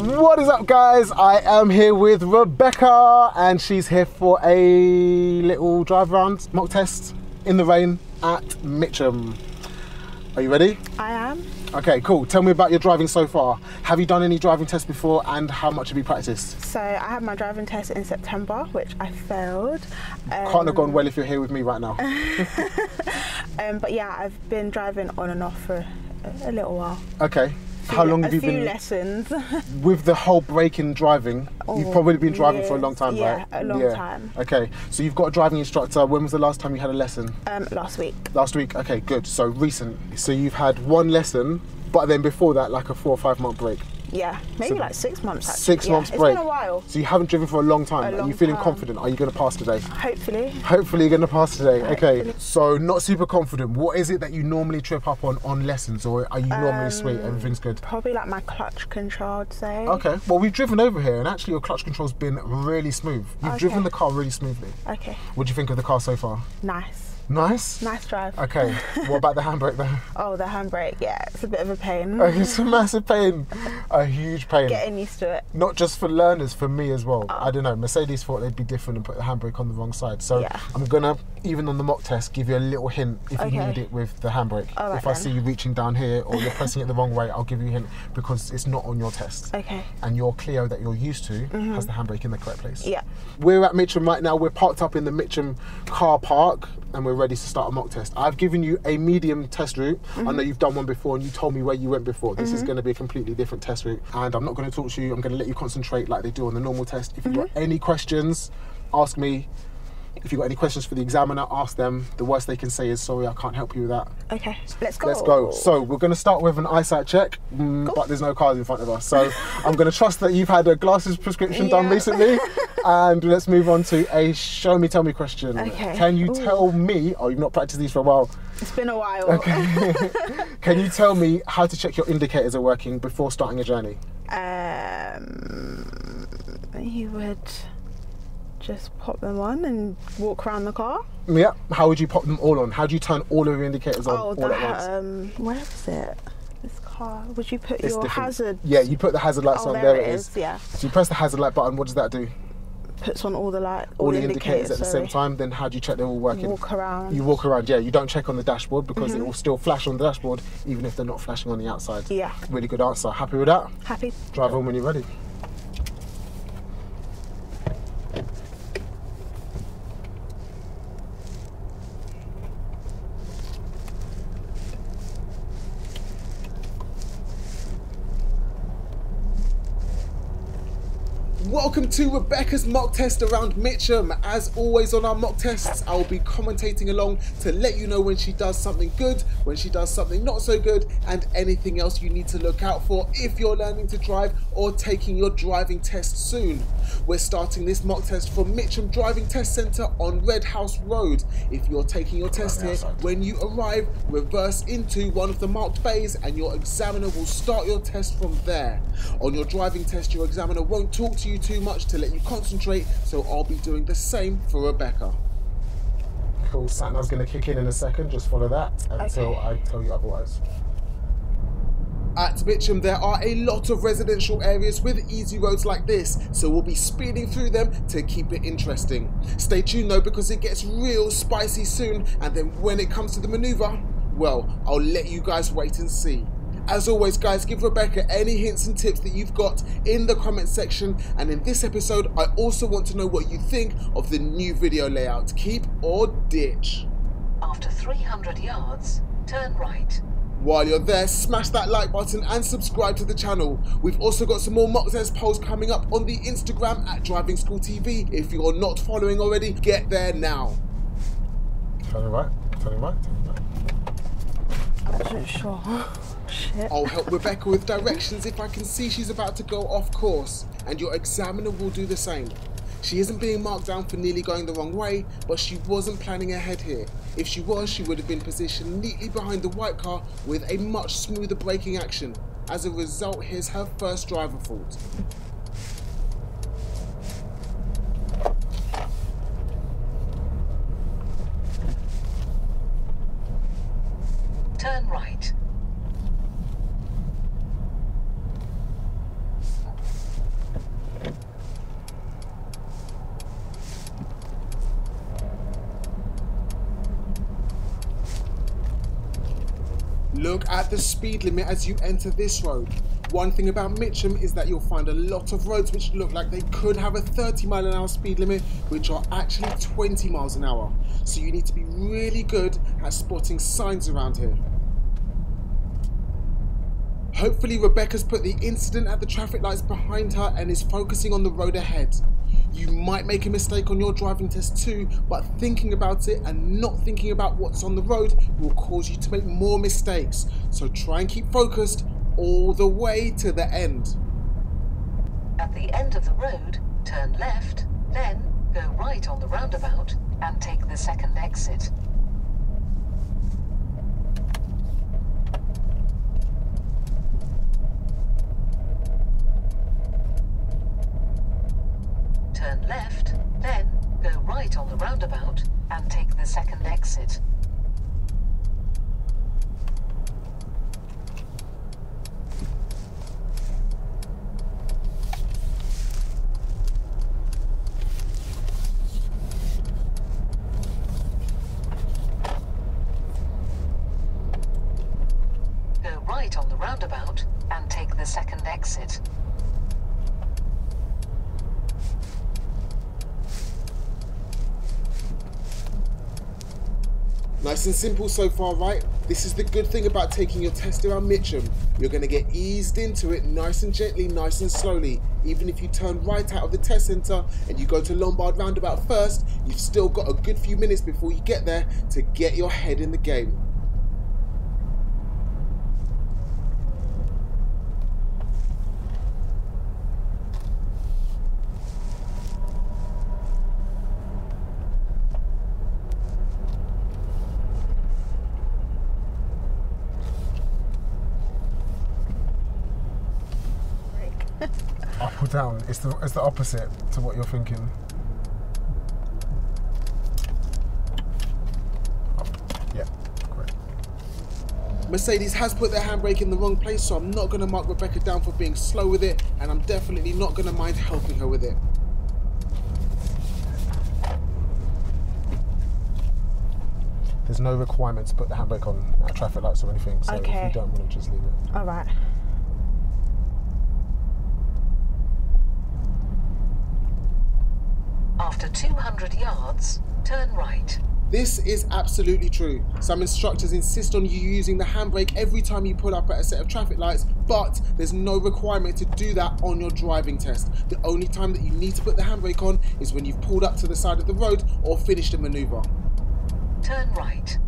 What is up, guys? I am here with Rebecca, and she's here for a little drive around mock test in the rain at Mitcham. Are you ready? I am. Okay, cool. Tell me about your driving so far. Have you done any driving tests before, and how much have you practiced? So I had my driving test in September, which I failed. Um, Can't have gone well if you're here with me right now. um, but yeah, I've been driving on and off for a, a little while. Okay. How long have you few been lessons. with the whole break in driving? you've Oh, probably been driving for a long time, right? Yeah, right? a long time. Okay, so you've got a driving instructor. When was the last time you had a lesson? um, last week. Last week. Okay, good. So recent. So you've had one lesson, but then before that, like a four or five month break. Yeah, maybe So like six months. Actually. Six yeah, months It's been a while. So you haven't driven for a long time. A long Are you feeling time. confident? Are you going to pass today? Hopefully. Hopefully you're going to pass today. Okay. So not super confident. What is it that you normally trip up on on lessons, or are you normally sweet? Um, Everything's good. Probably like my clutch control, I'd say. Okay. Well, we've driven over here, and actually your clutch control's been really smooth. You've driven the car really smoothly. Okay. What do you think of the car so far? Nice. Nice. Nice drive. Okay. what about the handbrake though? Oh, the handbrake. Yeah, it's a bit of a pain. It's a massive pain, a huge pain. Getting used to it. Not just for learners, for me as well. I don't know. Mercedes thought they'd be different and put the handbrake on the wrong side. So Yeah. I'm gonna, even on the mock test, give you a little hint if you need it with the handbrake. Right if I then. see you reaching down here or you're pressing it the wrong way, I'll give you a hint because it's not on your test. Okay. And your Clio that you're used to has the handbrake in the correct place. Mm-hmm. Yeah. We're at Mitcham right now. We're parked up in the Mitcham car park and we're ready to start a mock test. I've given you a medium test route. Mm-hmm. I know you've done one before and you told me where you went before. This is going to be a completely different test route. And I'm not going to talk to you. I'm going to let you concentrate like they do on the normal test. If you've got Mm-hmm. any questions, ask me. If you've got any questions for the examiner, ask them. The worst they can say is, sorry, I can't help you with that. Okay. Let's go. Let's go. So we're going to start with an eyesight check, mm, but there's no cars in front of us. So I'm going to trust that you've had a glasses prescription done recently, and let's move on to a show me, tell me question. Okay. Can you Ooh. tell me? Oh, you've not practiced these for a while. It's been a while. Okay. Can you tell me how to check your indicators are working before starting a journey? Um, you would just pop them on and walk around the car. Yeah. How would you pop them all on? How do you turn all of your indicators on oh, all the, at once? um, where is it? This car. Would you put It's your different. hazard? Yeah, you put the hazard lights Oh, on. there There it it is, is. yeah. So you press the hazard light button. What does that do? Puts on all the light, all, the indicators, at the same time, then how do you check they're all working? Walk around. You walk around, yeah. You don't check on the dashboard because it mm-hmm. will still flash on the dashboard even if they're not flashing on the outside. Yeah. Really good answer. Happy with that? Happy? Drive on when you're ready. Welcome to Rebecca's mock test around Mitcham. As always on our mock tests, I will be commentating along to let you know when she does something good, when she does something not so good, and anything else you need to look out for if you're learning to drive or taking your driving test soon. We're starting this mock test from Mitcham Driving Test Centre on Red House Road. If you're taking your test here, when you arrive, reverse into one of the marked bays and your examiner will start your test from there. On your driving test, your examiner won't talk to you too much to let you concentrate, so I'll be doing the same for Rebecca. Cool, Satnav's going to kick in in a second, just follow that until Okay. I tell you otherwise. At Mitcham, there are a lot of residential areas with easy roads like this, so we'll be speeding through them to keep it interesting. Stay tuned though, because it gets real spicy soon, and then when it comes to the maneuver, well, I'll let you guys wait and see. As always, guys, give Rebecca any hints and tips that you've got in the comment section. And in this episode, I also want to know what you think of the new video layout keep or ditch. After 300 yards, turn right. While you're there, smash that like button and subscribe to the channel. We've also got some more mock test polls coming up on the Instagram at Driving School TV. If you're not following already, get there now. Turning right, turning right, turning right. I wasn't sure. Shit. I'll help Rebecca with directions if I can see she's about to go off course, and your examiner will do the same. She isn't being marked down for nearly going the wrong way, but she wasn't planning ahead here. If she was, she would have been positioned neatly behind the white car with a much smoother braking action. As a result, here's her first driver fault. Turn right. Look at the speed limit as you enter this road. One thing about Mitcham is that you'll find a lot of roads which look like they could have a 30 mile an hour speed limit, which are actually 20 miles an hour. So you need to be really good at spotting signs around here. Hopefully Rebecca's put the incident at the traffic lights behind her and is focusing on the road ahead. You might make a mistake on your driving test too, but thinking about it and not thinking about what's on the road will cause you to make more mistakes. So try and keep focused all the way to the end. At the end of the road, turn left, then go right on the roundabout and take the second exit. Turn left, then go right on the roundabout and take the second exit. Go right on the roundabout and take the second exit. Nice and simple so far, right? This is the good thing about taking your test around Mitcham. You're going to get eased into it nice and gently, nice and slowly. Even if you turn right out of the test centre and you go to Lombard Roundabout first, you've still got a good few minutes before you get there to get your head in the game. Down? It's the it's the opposite to what you're thinking. Up. Yeah, correct. Mercedes has put their handbrake in the wrong place, so I'm not going to mark Rebecca down for being slow with it, and I'm definitely not going to mind helping her with it. There's no requirement to put the handbrake on at traffic lights or anything. So if you don't want to, just leave it. All right. After 200 yards, turn right. This is absolutely true. Some instructors insist on you using the handbrake every time you pull up at a set of traffic lights, but there's no requirement to do that on your driving test. The only time that you need to put the handbrake on is when you've pulled up to the side of the road or finished a maneuver. Turn right.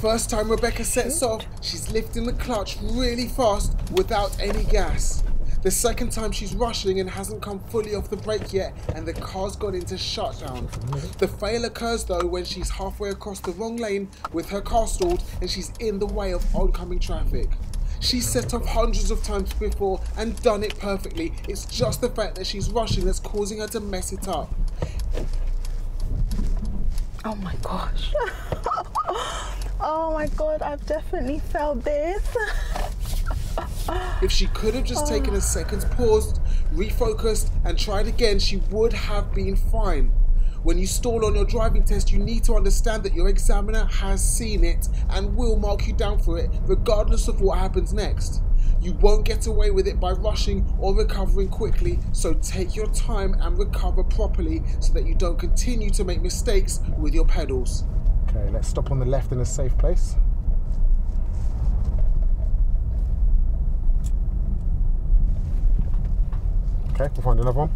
First time Rebecca sets off, she's lifting the clutch really fast without any gas. The second time she's rushing and hasn't come fully off the brake yet and the car's gone into shutdown. The fail occurs though when she's halfway across the wrong lane with her car stalled and she's in the way of oncoming traffic. She's set off hundreds of times before and done it perfectly. It's just the fact that she's rushing that's causing her to mess it up. Oh my gosh. oh my god, I've definitely felt this. If she could have just taken a second's pause, refocused, and tried again, she would have been fine. When you stall on your driving test, you need to understand that your examiner has seen it and will mark you down for it, regardless of what happens next. You won't get away with it by rushing or recovering quickly, so take your time and recover properly so that you don't continue to make mistakes with your pedals. Okay, let's stop on the left in a safe place. Okay, we'll find another one.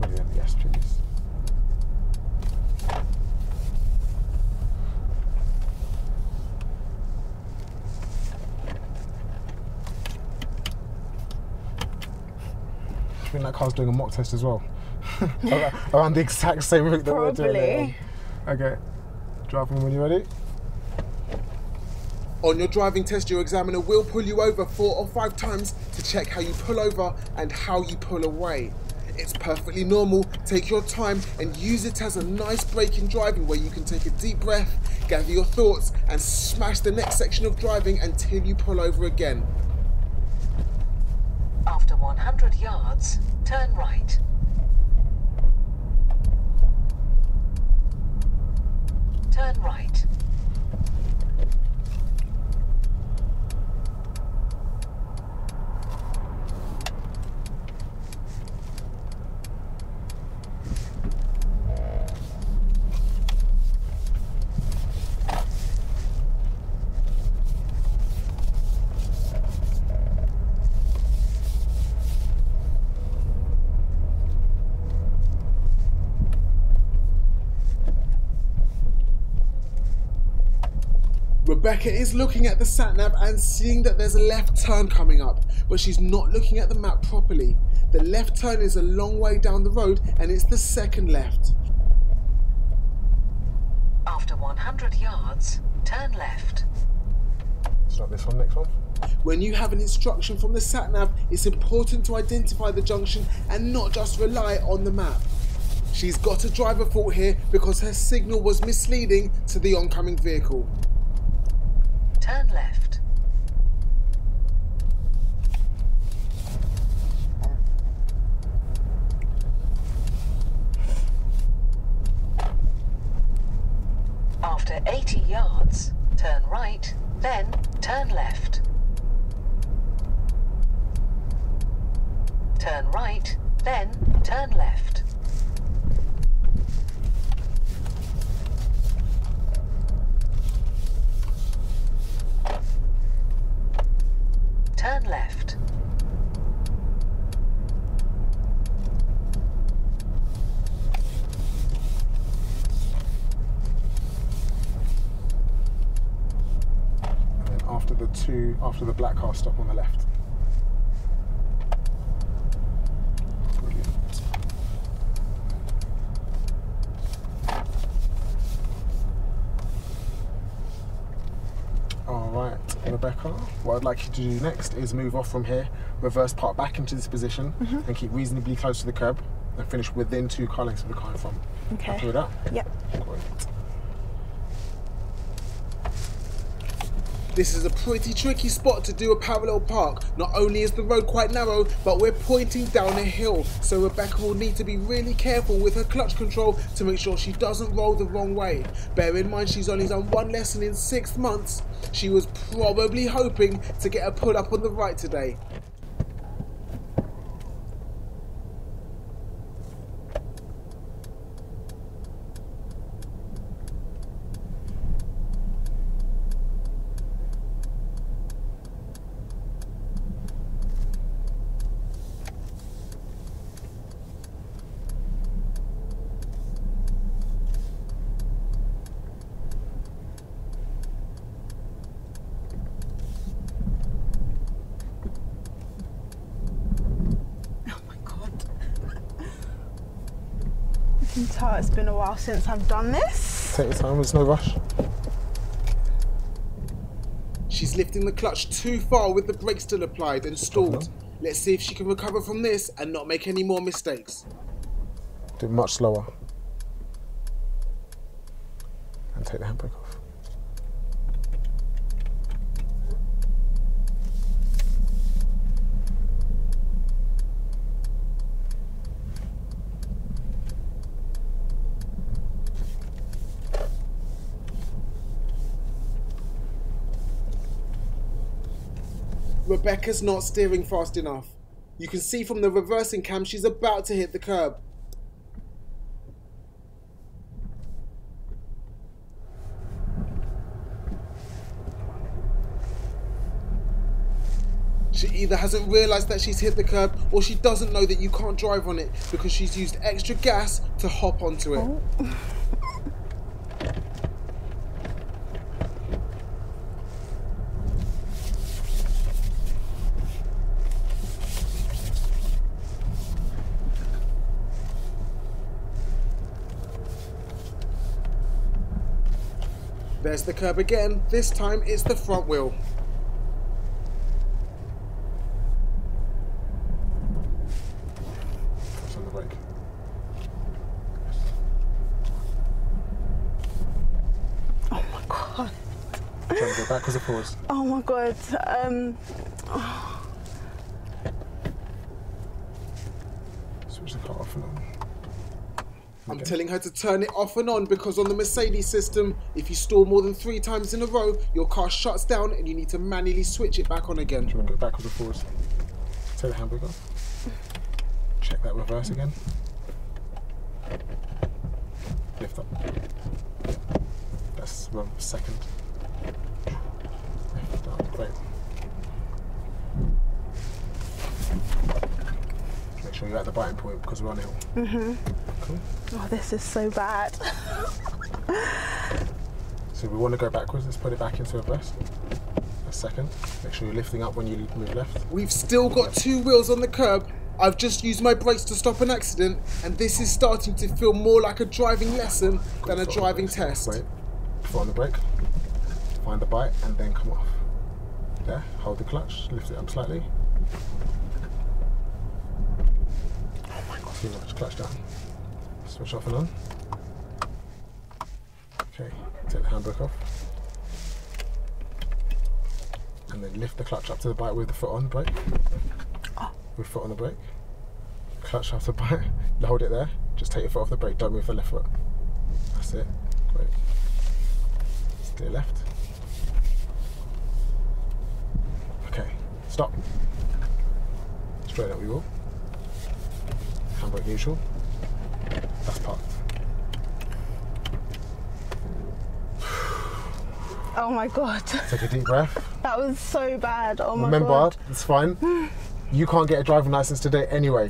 Brilliant, yes, please. Think that car's doing a mock test as well. around, around the exact same route that we're doing it. Okay, driving when you're ready. On your driving test, your examiner will pull you over four or five times to check how you pull over and how you pull away. It's perfectly normal. Take your time and use it as a nice break in driving where you can take a deep breath, gather your thoughts, and smash the next section of driving until you pull over again. After 100 yards, turn right. Turn right. Rebecca is looking at the sat nav and seeing that there's a left turn coming up, but she's not looking at the map properly. The left turn is a long way down the road and it's the second left. After 100 yards, turn left. It's not this one, next one. When you have an instruction from the sat nav, it's important to identify the junction and not just rely on the map. She's got a driver fault here because her signal was misleading to the oncoming vehicle. Turn left. After 80 yards, turn right, then turn left. Turn right, then turn left. Turn left. And then after the two, after the black car, stop on the left. Brilliant. Alright, Rebecca, what I'd like you to do next is move off from here, reverse park back into this position, mm-hmm. and keep reasonably close to the curb, and finish within two car lengths of the car in front. Okay. Happy with that? Yep. This is a pretty tricky spot to do a parallel park. Not only is the road quite narrow, but we're pointing down a hill, so Rebecca will need to be really careful with her clutch control to make sure she doesn't roll the wrong way. Bear in mind she's only done one lesson in six months. She was probably hoping to get a pull up on the right today. You tell it's been a while since I've done this. Take your time, there's no rush. She's lifting the clutch too far with the brake still applied and stalled. Let's see if she can recover from this and not make any more mistakes. Do it much slower. And take the handbrake off. Rebecca's not steering fast enough. You can see from the reversing cam she's about to hit the curb. She either hasn't realised that she's hit the curb or she doesn't know that you can't drive on it because she's used extra gas to hop onto it. Oh. There's the curb again. This time it's the front wheel. Oh my god. Backwards or forwards? Oh my god. Um, I'm Okay. telling her to turn it off and on because on the Mercedes system, if you stall more than three times in a row, your car shuts down and you need to manually switch it back on again. Do you want to go backwards or forwards? Take the handbrake off. Check that reverse again. Lift up. That's well, second. Lift up. Great. Make sure you're at the biting point because we're on hill. Mm-hmm. Cool. oh, this is so bad. So we want to go backwards. Let's put it back into reverse. A second. Make sure you're lifting up when you move left. We've still got two wheels on the curb. I've just used my brakes to stop an accident, and this is starting to feel more like a driving lesson than a Foot on the driving test. Wait. Foot on the brake. Find the bite and then come off. There. Hold the clutch. Lift it up slightly. Oh my god. Too much. Clutch down. Switch off and on. Okay. Take the handbrake off. And then lift the clutch up to the bike with the foot on the brake. With foot on the brake. Clutch off the bike. Hold it there. Just take your foot off the brake. Don't move the left foot. That's it. Great. Steer left. Okay. Stop. Straight up we will. Handbrake neutral. That's parked. Oh my god. Take a deep breath. That was so bad. Oh my Remember, god. it's fine. You can't get a driving license today anyway.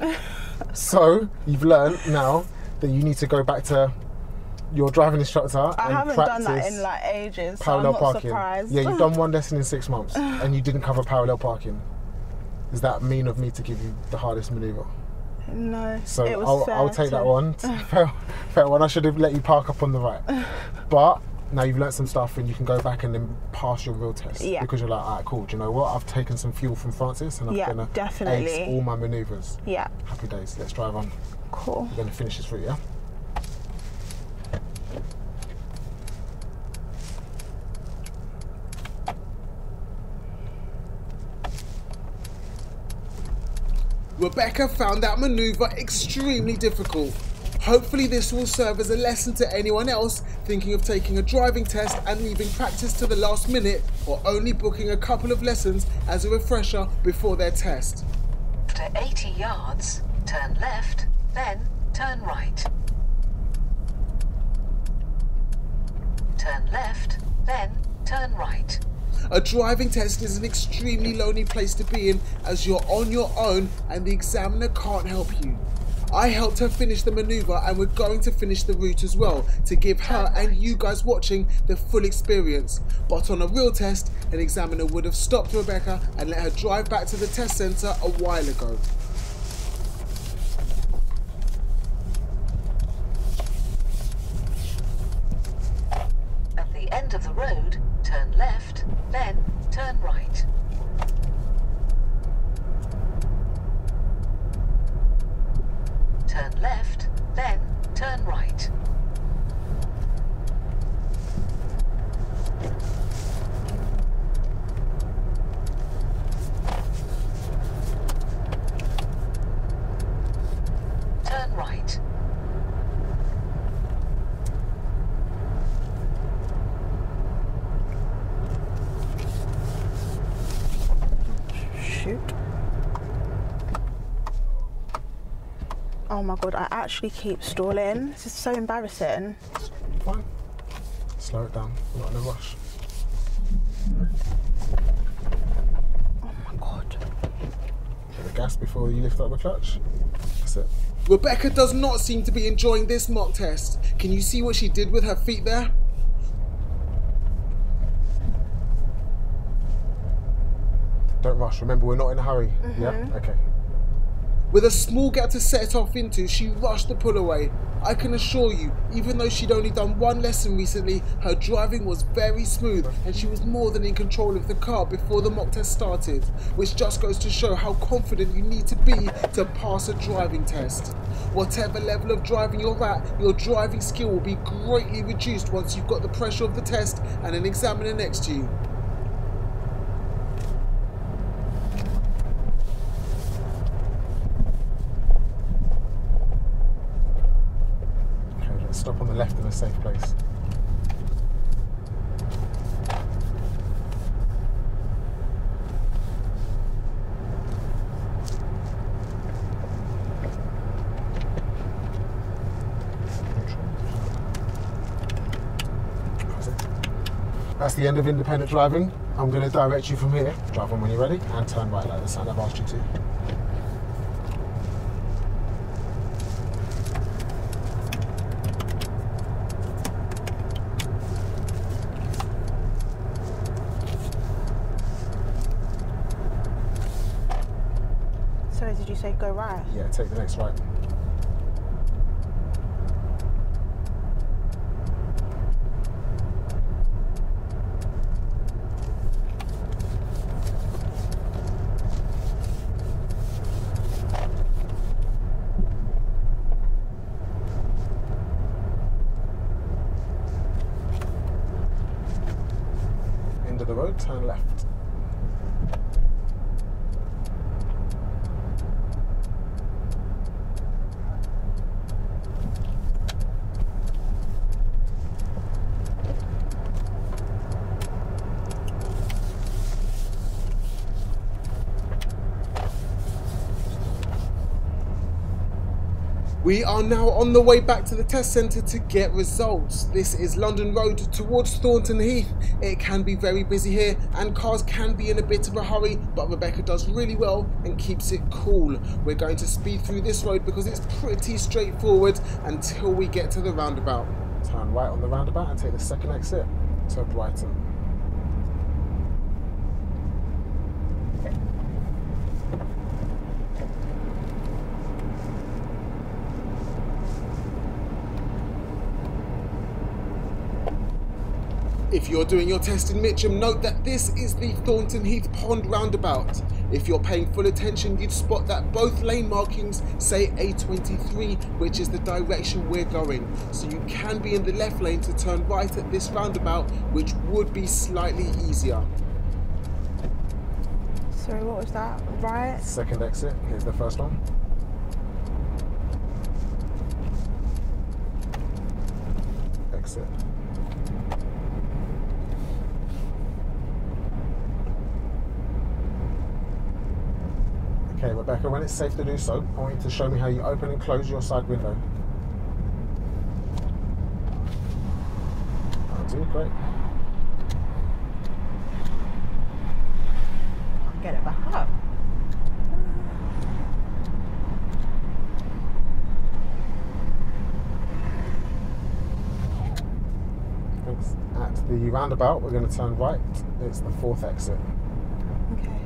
so you've learned now that you need to go back to your driving instructor I and haven't practice done that in like ages, so I'm parallel not parking. surprised. Yeah, you've done one lesson in six months and you didn't cover parallel parking. Is that mean of me to give you the hardest maneuver? No, So it was I'll, I'll take that one. fair, fair one. I should have let you park up on the right. But now you've learnt some stuff and you can go back and then pass your real test. Yeah. Because you're like, alright, cool. Do you know what? I've taken some fuel from Francis and I'm Yeah, gonna definitely. ace all my manoeuvres. Yeah, Happy days. Let's drive on. cool. We're gonna finish this route, yeah? Rebecca found that maneuver extremely difficult. Hopefully, this will serve as a lesson to anyone else thinking of taking a driving test and leaving practice to the last minute or only booking a couple of lessons as a refresher before their test. After 80 yards, turn left, then turn right. Turn left, then turn right. A driving test is an extremely lonely place to be in as you're on your own and the examiner can't help you. I helped her finish the maneuver and we're going to finish the route as well to give her and you guys watching the full experience. But on a real test, an examiner would have stopped Rebecca and let her drive back to the test centre a while ago. At the end of the road, turn left, then turn right. Turn left, then turn right. Turn right. Shoot. Oh my god, I actually keep stalling. This is so embarrassing. Fine. Slow it down. We're not in a rush. Oh my god. Hit the gas before you lift up the clutch. That's it. Rebecca does not seem to be enjoying this mock test. Can you see what she did with her feet there? Don't rush. Remember, we're not in a hurry. Yeah? Mm-hmm. Okay. With a small gap to set it off into, she rushed the pull away. I can assure you, even though she'd only done one lesson recently, her driving was very smooth and she was more than in control of the car before the mock test started, which just goes to show how confident you need to be to pass a driving test. Whatever level of driving you're at, your driving skill will be greatly reduced once you've got the pressure of the test and an examiner next to you. Okay, let's stop on the left in a safe place. That's the end of independent driving. I'm going to direct you from here. Drive on when you're ready and turn right like the sign I've asked you to. So did you say go right? Yeah, take the next right. End of the road, turn left. We are now on the way back to the test centre to get results. This is London Road towards Thornton Heath. It can be very busy here and cars can be in a bit of a hurry, but Rebecca does really well and keeps it cool. We're going to speed through this road because it's pretty straightforward until we get to the roundabout. Turn right on the roundabout and take the second exit to Brighton. If you're doing your test in Mitcham, note that this is the Thornton Heath Pond roundabout. If you're paying full attention, you'd spot that both lane markings say A23, which is the direction we're going. So you can be in the left lane to turn right at this roundabout, which would be slightly easier. Sorry, what was that? Right? Second exit, here's the first one. Exit. Okay, Rebecca, when it's safe to do so, I want you to show me how you open and close your side window. That'll do, great. Get it back up. Thanks. At the roundabout, we're going to turn right. It's the fourth exit. Okay.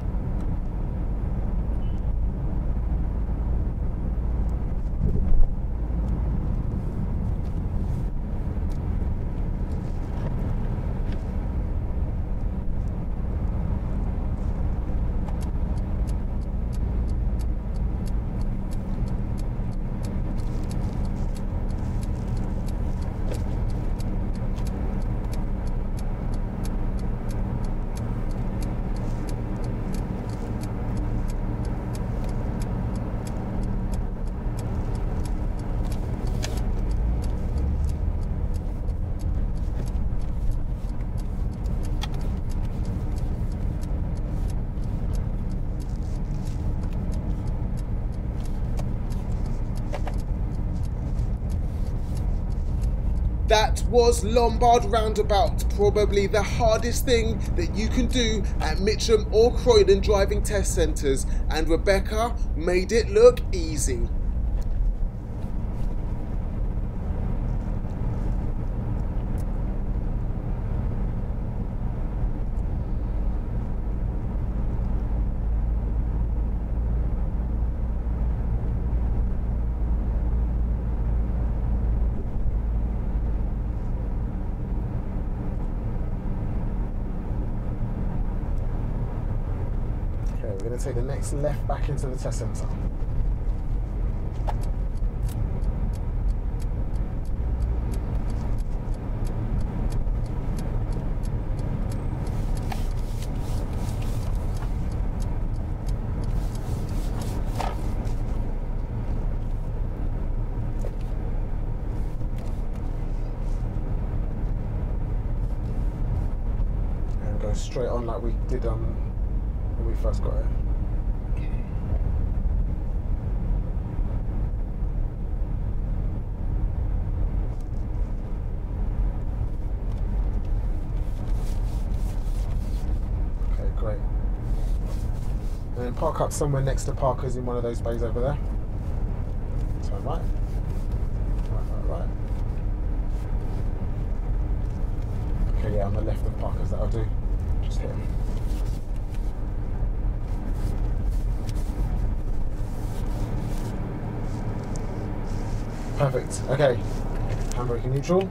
That was Lombard Roundabout, probably the hardest thing that you can do at Mitcham or Croydon driving test centres, and Rebecca made it look easy. we're going to take the next left back into the test centre. And go straight on like we did um, when we first got here. Okay, great. And then park up somewhere next to Parker's in one of those bays over there. Right. Right, right, right. Okay, yeah, on the left of Parker's that'll do. Just hit him. Perfect. Okay. Handbrake in neutral.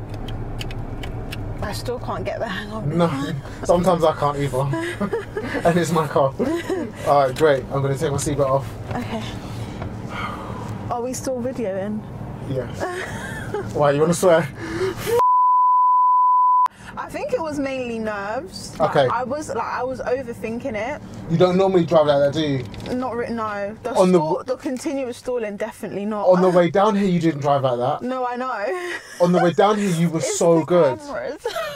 I still can't get the hang of it. No, sometimes I can't either. and it's my car. All right, great. I'm going to take my seatbelt off. Okay. Are we still videoing? Yeah. Why, you want to swear? I think it was mainly nerves. Like, Okay. I was like I was overthinking it. You don't normally drive like that, do you? Not no. The On the stall, w- the, continuous stalling definitely not. On the way down here, you didn't drive like that. No, I know. On the way down here, you were It's so the good.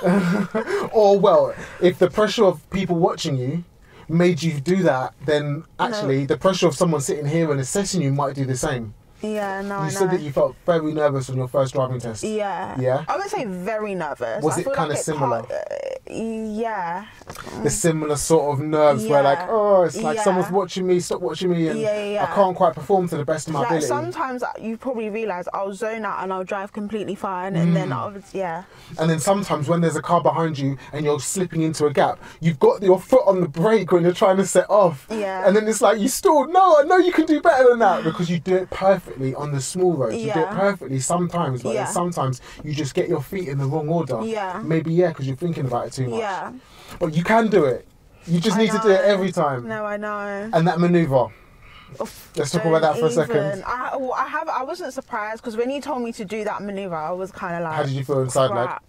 Or, well, if the pressure of people watching you made you do that, then actually the pressure of someone sitting here and assessing you might do the same. Yeah, no, I You know. said that you felt very nervous on your first driving test. Yeah. Yeah? I wouldn't say very nervous. Was I it feel kinda like similar? uh, yeah. the similar sort of nerves where like oh it's like Yeah. someone's watching me stop watching me and Yeah, yeah, yeah. I can't quite perform to the best of my Like ability sometimes you probably realise I'll zone out and I'll drive completely fine, and then Mm. I'll yeah. and then sometimes when there's a car behind you and you're slipping into a gap you've got your foot on the brake when you're trying to set off Yeah. and then it's like you stalled no I know you can do better than that because you do it perfectly on the small roads you do it perfectly sometimes but then Yeah. sometimes you just get your feet in the wrong order Yeah. maybe yeah because you're thinking about it too much Yeah. but you can do it you just I need to do it every time No, I know. and that maneuver Oof, Let's talk about that for a second. I, well, I have. I wasn't surprised because when you told me to do that maneuver, I was kind of like. how did you feel inside like crap.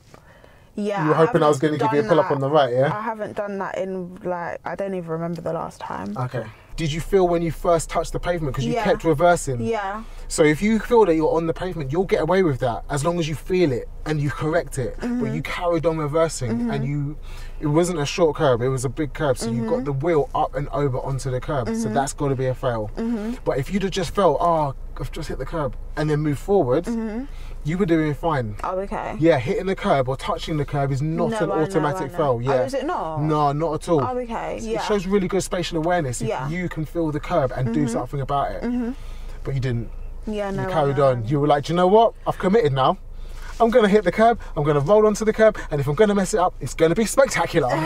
Yeah. You were hoping I was going to give you a pull up on the right, yeah? I haven't done that in like I don't even remember the last time. Okay. Did you feel when you first touched the pavement because you Yeah. kept reversing? Yeah. So if you feel that you're on the pavement, you'll get away with that as long as you feel it and you correct it. Mm-hmm. But you carried on reversing and you, it wasn't a short curb, it was a big curb. So you Mm-hmm. got the wheel up and over onto the curb. So that's got to be a fail. Mm-hmm. But if you'd have just felt, oh, I've just hit the curb and then move forward, Mm-hmm. You were doing fine. Oh, okay. Yeah, hitting the curb or touching the curb is not No, an I automatic know. fail. Oh, Yeah. is it not? No, not at all. Oh, okay. Yeah. It shows really good spatial awareness if Yeah. Mm-hmm. you can feel the curb and do something about it. Mhm. But you didn't. yeah. No. You carried on. You were like, "Do you know what? I've committed now. I'm going to hit the curb. I'm going to roll onto the curb. And if I'm going to mess it up, it's going to be spectacular.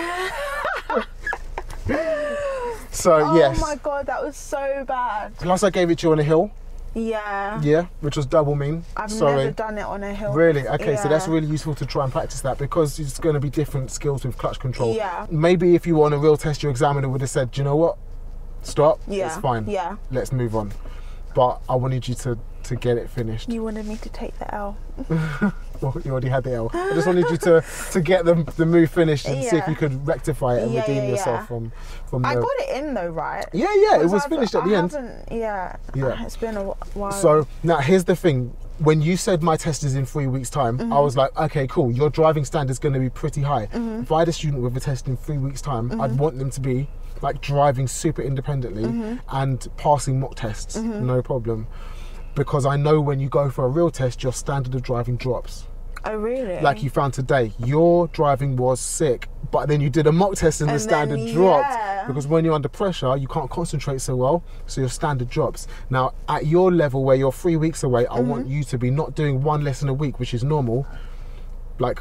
so, Oh yes. my god, that was so bad. Plus, I gave it to you on a hill. Yeah. Yeah, which was double mean. I've Sorry. never done it on a hill. Really? Okay, so that's really useful to try and practice that because it's going to be different skills with clutch control. Yeah. Maybe if you were on a real test, your examiner would have said, Do you know what? Stop. Yeah. It's fine. Yeah. Let's move on. But I wanted you to, to get it finished. You wanted me to take the L. Well, you already had the L. I just wanted you to, to get the, the move finished and see if you could rectify it and Yeah, redeem yeah, yourself yeah. from, from I the. got it in though, right? Yeah, yeah, it was I've- finished at I the end. Yeah. Yeah. It's been a while. So now here's the thing. When you said my test is in three weeks' time, Mm-hmm. I was like, okay, cool. Your driving standard's going to be pretty high. If I had a student with a test in three weeks' time, Mm-hmm. I'd want them to be like driving super independently Mm-hmm. and passing mock tests, no problem. Because I know when you go for a real test, your standard of driving drops. Oh really? Like you found today, your driving was sick, but then you did a mock test and, the standard then, dropped. yeah. Because when you're under pressure, you can't concentrate so well, so your standard drops. Now, at your level where you're three weeks away, I Mm-hmm. want you to be not doing one lesson a week, which is normal, like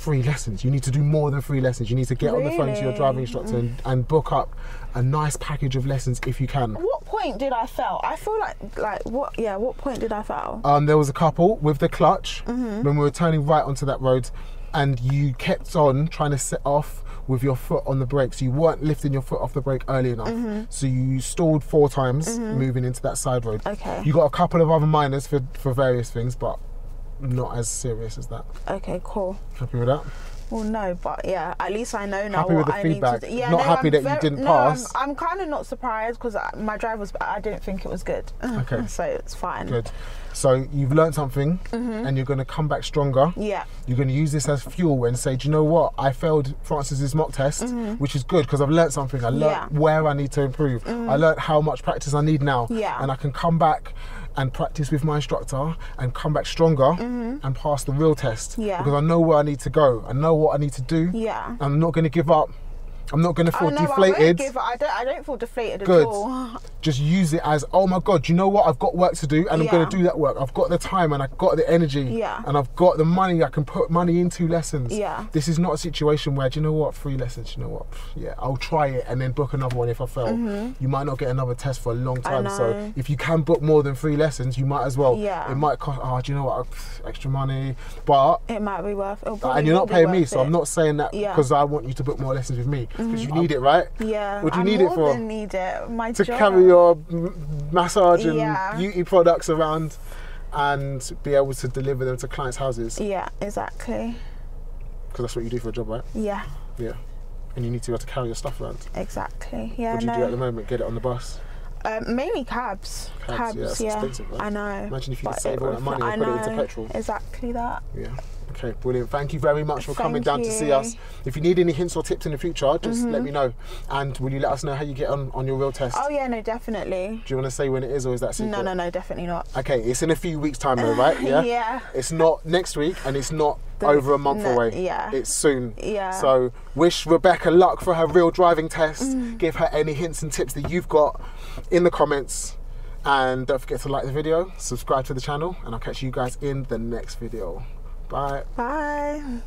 three lessons. You need to do more than three lessons. You need to get on the phone to your driving instructor and, and book up a nice package of lessons if you can. What point did I fail? I feel like like what? Yeah. What point did I fail? Um, there was a couple with the clutch Mm-hmm. when we were turning right onto that road, and you kept on trying to set off with your foot on the brake. So you weren't lifting your foot off the brake early enough. Mm-hmm. So you stalled four times moving into that side road. Okay. You got a couple of other minors for, for various things, but not as serious as that. Okay, cool. Happy with that? Well, no, but yeah, at least I know now Happy what I feedback. need to do. Yeah, Not no, happy I'm that you didn't no, pass. I'm, I'm kind of not surprised because my drive was. I didn't think it was good. Okay. so it's fine. Good. So you've learned something Mm-hmm. and you're going to come back stronger. Yeah. You're going to use this as fuel and say, do you know what? I failed Francis's mock test, which is good because I've learned something. I learned Mm-hmm. Yeah. where I need to improve. I learned how much practice I need now. Yeah. And I can come back and practice with my instructor and come back stronger mm-hmm. and pass the real test. Yeah. Because I know where I need to go. I know what I need to do. Yeah. I'm not going to give up. I'm not going to feel oh no, deflated. won't give. I don't. I don't feel deflated Good. at all. just use it as oh my god you know what i've got work to do and i'm going to do that work i've got the time and i've got the energy Yeah. and i've got the money i can put money into lessons Yeah. this is not a situation where do you know what free lessons you know what yeah i'll try it and then book another one if i fail mm-hmm. you might not get another test for a long time so if you can book more than three lessons you might as well Yeah. it might cost oh do you know what extra money but It might be worth. it'll and you're not paying me, worth so I'm not saying that Yeah. because I want you to book more lessons with me because you mm-hmm. need it, right? Yeah. What do you I need it for? Need it. My to job. carry your massage and Yeah. beauty products around and be able to deliver them to clients' houses Yeah. Exactly. because that's what you do for a job, right? Yeah. Yeah. And you need to be able to carry your stuff around. Exactly. Yeah. what do you no. do at the moment? Get it on the bus. Um, mainly cabs. Cabs, yeah, that's expensive, right? I know. Imagine if you could save all that money and I put it into petrol. Exactly that. Yeah. Okay, brilliant. Thank you very much for coming Thank down to see us. If you need any hints or tips in the future, just Mm-hmm. let me know. And will you let us know how you get on on your real test? Oh yeah, no, definitely. Do you want to say when it is, or is that secret? No, no, no, definitely not. Okay, it's in a few weeks' time, though, right? Yeah. Yeah. It's not next week, and it's not The- over a month no, away. yeah. It's soon. Yeah. So wish Rebecca luck for her real driving test. Mm. Give her any hints and tips that you've got in the comments. And don't forget to like the video, subscribe to the channel, and I'll catch you guys in the next video. Bye. Bye.